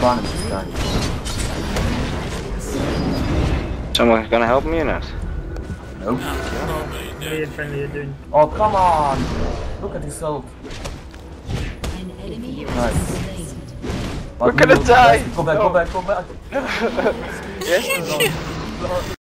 ban this guy. Gonna help me or not? Nope. Oh, come on! Look at this ult. Nice. We're gonna die! Go back, go back, go back. yes?